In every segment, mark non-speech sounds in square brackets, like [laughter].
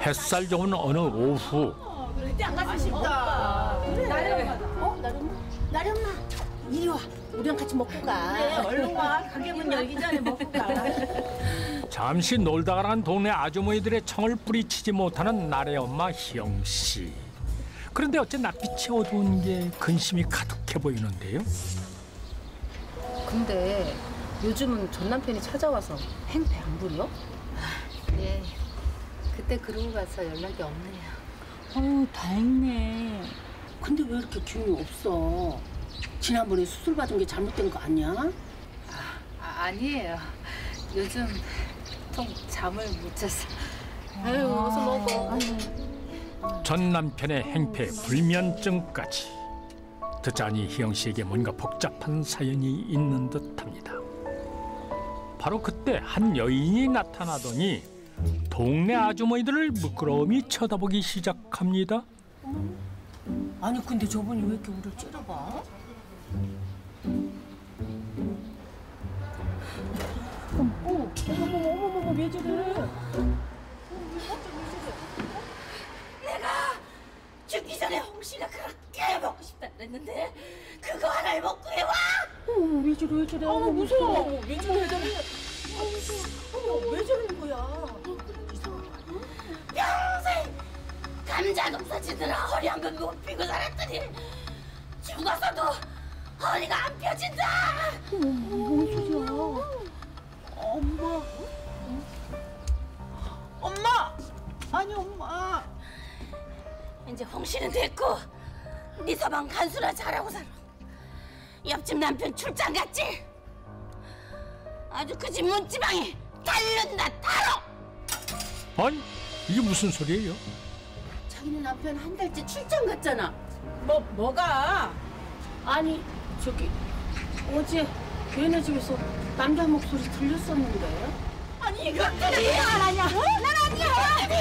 햇살 좋은 어느 오후 아쉽다. 어? 나련마? 나련마 이리 와 우리랑 같이 먹고 가 그래, 얼른 와. 가게 문 열기 전에 먹고 가. [laughs] 잠시 놀다가 간 동네 아주머니들의 청을 뿌리치지 못하는 나래 엄마 희영 씨. 그런데 어째 낯빛이 어두운 게 근심이 가득해 보이는데요. 근데 요즘은 전 남편이 찾아와서 행패 안 부려? 예. 그때 그러고 가서 연락이 없네요. 어우 다행이네 근데 왜 이렇게 기운이 없어 지난번에 수술 받은 게 잘못된 거 아니야? 아, 아니에요. 요즘 통 잠을 못 자서. 아유 어서 먹어. 전 남편의 행패 불면증까지 듣자니 희영 씨에게 뭔가 복잡한 사연이 있는 듯합니다. 바로 그때 한 여인이 나타나더니 동네 아주머니들을 부끄러움이 쳐다보기 시작합니다. 아니 근데 저분이 왜 이렇게 우리를 째려봐? 어머 어머 어머 어머 왜 저래? 죽기 전에 홍씨가 그렇게 먹고 싶다 그랬는데 그거 하나를 못 구해와 어머 왜 저래 왜 저래? 어머 무서워. 왜 저래 왜 저래 어머 왜 저러는 거야? 평생 감자 농사 짓느라 허리 한 번 못 피고 살았더니 죽어서도 허리가 안 펴진다 뭔 소리야? 엄마. 엄마! 아니, 엄마. 이제 홍씨는 됐고 네 서방 간수나 잘하고 살아 옆집 남편 출장 갔지 아주 그 집 문지방에 달른다 타러 아니 이게 무슨 소리예요? 자기네 남편 한 달째 출장 갔잖아. 뭐, 뭐가? 아니 저기 어제 걔네 집에서 남자 목소리 들렸었는데. 아니 이것들이 안 하냐 난 아니야 아니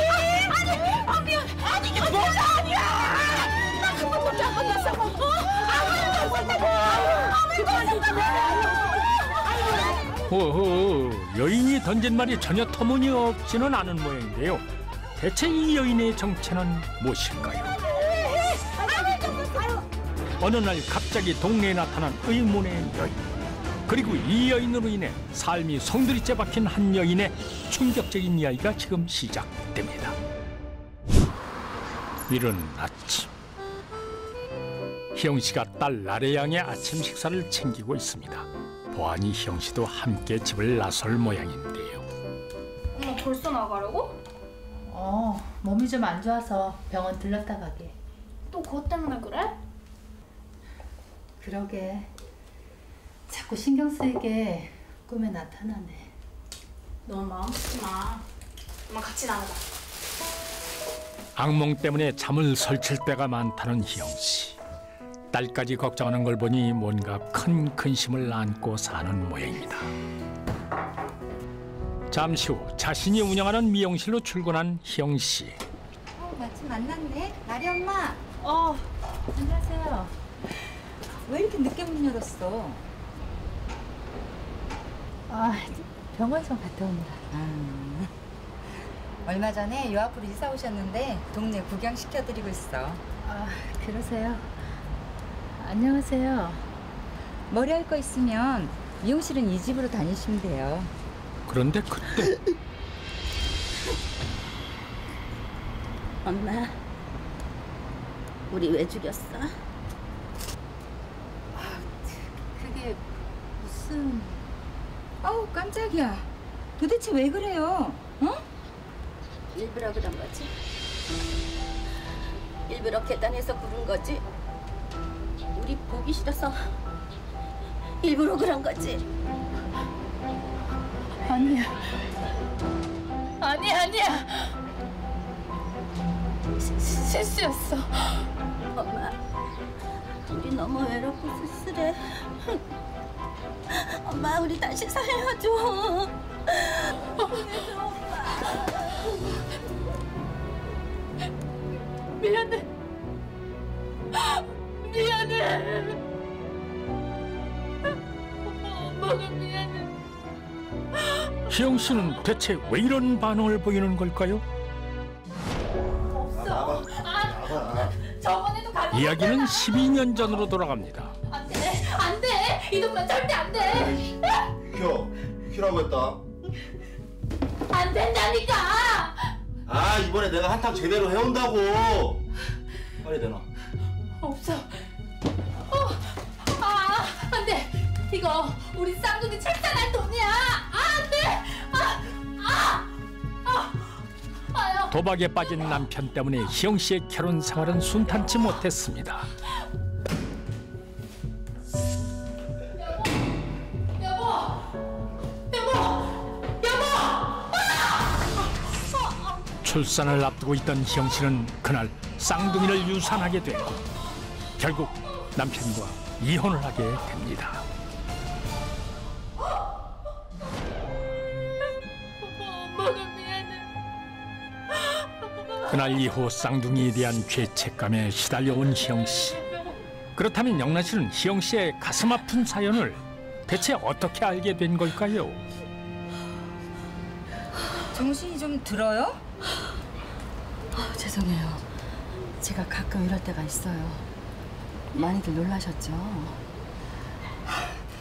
아니 아니 이게 뭐가 아니야 나한 번도 안 만났어 어? 아무도 안 만났다고 아무도 안 만났다고 호호 여인이 던진 말이 전혀 터무니없지는 않은 모양인데요. 대체 이 여인의 정체는 무엇일까요? 어느 날 갑자기 동네에 나타난 의문의 여인. 그리고 이 여인으로 인해 삶이 송두리째 박힌 한 여인의 충격적인 이야기가 지금 시작됩니다. 이른 아침. 희영 씨가 딸 나래 양의 아침 식사를 챙기고 있습니다. 보아니 희영 씨도 함께 집을 나설 모양인데요. 엄마 벌써 나가려고? 어, 몸이 좀 안 좋아서 병원 들렀다 가게. 또 그것 때문에 그래? 그러게. 자꾸 신경 쓰이게 꿈에 나타나네. 너무 마음 쓰지 마. 엄마 같이 나가자. 악몽 때문에 잠을 설칠 때가 많다는 희영 씨. 딸까지 걱정하는 걸 보니 뭔가 큰 근심을 안고 사는 모양입니다. 잠시 후 자신이 운영하는 미용실로 출근한 희영 씨. 어, 마침 만났네. 나리 엄마. 어, 안녕하세요. 왜 이렇게 늦게 문 열었어? 아, 병원 좀 갔다 오느라. 아, 얼마 전에 요 앞으로 이사 오셨는데 동네 구경 시켜드리고 있어. 아, 그러세요. 안녕하세요. 머리 할 거 있으면 미용실은 이 집으로 다니시면 돼요. 그런데 그때 엄마 우리 왜 죽였어? 그게 무슨... 아우 깜짝이야. 도대체 왜 그래요? 어? 일부러 그런 거지 일부러 계단에서 부른 거지 우리 보기 싫어서 일부러 그런 거지 아니야. 아니 아니야. 시- 시- 실수였어. 엄마, 우리 너무 외롭고 쓸쓸해. 엄마, 우리 다시 살려줘. 미안해. 미안해. 엄마가 미안해. 희영 씨는 대체 왜 이런 반응을 보이는 걸까요? 나가. 나가. 저번에도 가져. 이야기는 12년 전으로 돌아갑니다. 안 돼 안 돼 이 돈만 절대 안 돼 켜. 키라고 했다. 안 된다니까. 아 이번에 내가 한탕 제대로 해온다고. 빨리 내놔. 없어. 어, 이거 우리 쌍둥이 출산할 돈이야. 아, 안 돼. 아, 아, 아, 아유. 도박에 빠진 남편 때문에 희영 씨의 결혼 생활은 순탄치 못했습니다. 여보. 출산을 앞두고 있던 희영 씨는 그날 쌍둥이를 유산하게 되고 결국 남편과 이혼을 하게 됩니다. 그날 이후 쌍둥이에 대한 죄책감에 시달려온 희영 씨. 그렇다면 영란 씨는 희영 씨의 가슴 아픈 사연을 대체 어떻게 알게 된 걸까요? 정신이 좀 들어요? 아, 죄송해요. 제가 가끔 이럴 때가 있어요. 많이들 놀라셨죠?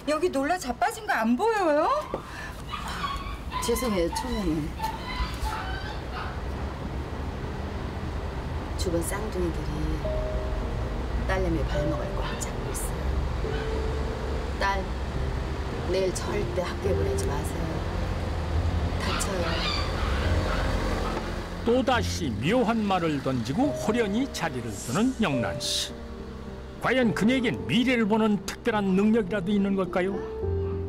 여기 놀라 자빠진 거 안 보여요? 죄송해요, 처음에는. 죽은 쌍둥이들이 딸내미 발목을 꽉 잡고 있어요. 딸, 내일 절대 학교에 보내지 마세요. 다쳐요. 또다시 묘한 말을 던지고 호련히 자리를 뜨는 영란 씨. 과연 그녀에겐 미래를 보는 특별한 능력이라도 있는 걸까요?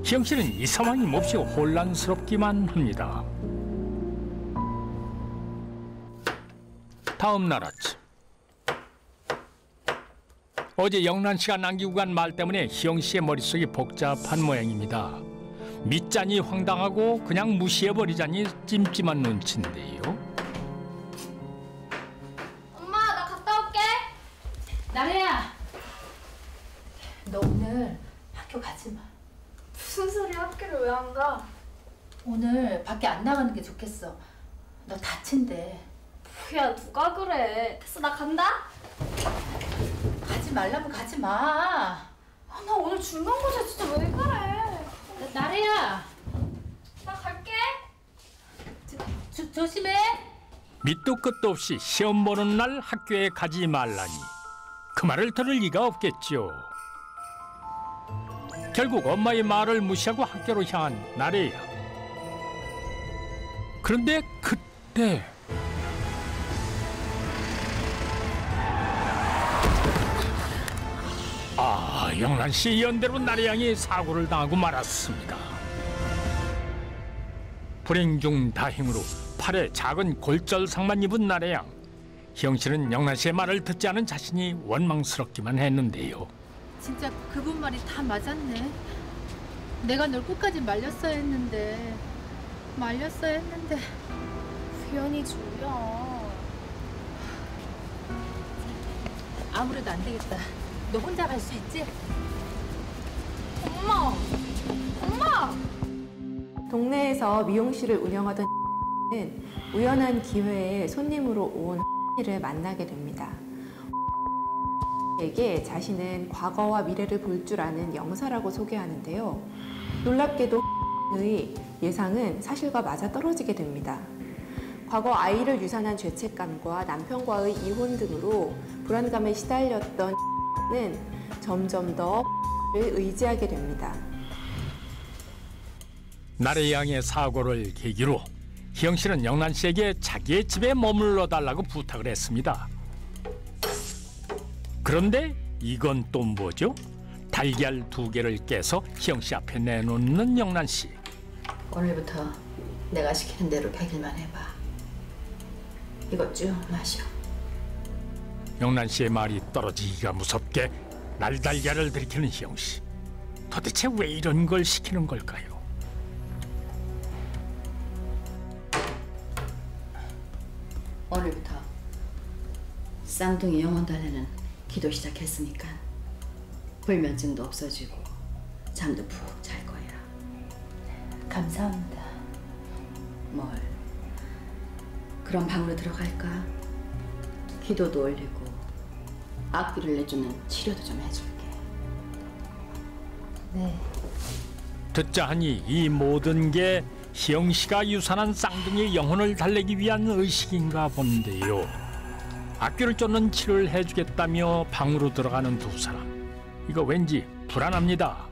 희영 씨는 이 상황이 몹시 혼란스럽기만 합니다. 다음 날 아침. 어제 영란 씨가 남기고 간 말 때문에 희영 씨의 머릿속이 복잡한 모양입니다. 믿자니 황당하고 그냥 무시해버리자니 찜찜한 눈치인데요. 엄마, 나 갔다 올게. 나래야. 너 오늘 학교 가지 마. 무슨 소리 학교를 왜 안 가? 오늘 밖에 안 나가는 게 좋겠어. 너 다친대. 뭐야 누가 그래? 됐어 나 간다. 가지 말라면 가지 마. 아, 나 오늘 중간고사 진짜 왜 그래? 나, 나래야. 나 갈게. 조, 조심해. 밑도 끝도 없이 시험 보는 날 학교에 가지 말라니 그 말을 들을 리가 없겠죠. 결국 엄마의 말을 무시하고 학교로 향한 나래야. 그런데 그때 아 영란 씨 연대로 나래 양이 사고를 당하고 말았습니다. 불행 중 다행으로 팔에 작은 골절상만 입은 나래양. 희영 씨는 영란 씨의 말을 듣지 않은 자신이 원망스럽기만 했는데요. 진짜 그분 말이 다 맞았네. 내가 널 끝까지 말렸어야 했는데 말렸어야 했는데 우연이지 우연. 아무래도 안 되겠다. 너 혼자 갈 수 있지? 엄마, 엄마. 동네에서 미용실을 운영하던 는 우연한 기회에 손님으로 온 를 만나게 됩니다. 에게 자신은 과거와 미래를 볼 줄 아는 영사라고 소개하는데요. 놀랍게도 의 예상은 사실과 맞아 떨어지게 됩니다. 과거 아이를 유산한 죄책감과 남편과의 이혼 등으로 불안감에 시달렸던 는 점점 더를 의지하게 됩니다. 나래 양의 사고를 계기로 희영 씨는 영란 씨에게 자기의 집에 머물러 달라고 부탁을 했습니다. 그런데 이건 또 뭐죠? 달걀 두 개를 깨서 희영 씨 앞에 내놓는 영란 씨. 오늘부터 내가 시키는 대로 100일만 해봐. 이거 쭉 마셔. 영란 씨의 말이 떨어지기가 무섭게 날달걀을 들이키는 희영 씨. 도대체 왜 이런 걸 시키는 걸까요? 오늘부터 쌍둥이 영혼 달래는 기도 시작했으니까 불면증도 없어지고 잠도 푹 잘 거야. 감사합니다. 뭘? 그럼 방으로 들어갈까? 기도도 올리고 악기를 내주는 치료도 좀 해줄게. 네. 듣자 하니 이 모든 게 희영 씨가 유산한 쌍둥이의 영혼을 달래기 위한 의식인가 본데요. 악기를 쫓는 치료를 해주겠다며 방으로 들어가는 두 사람. 이거 왠지 불안합니다.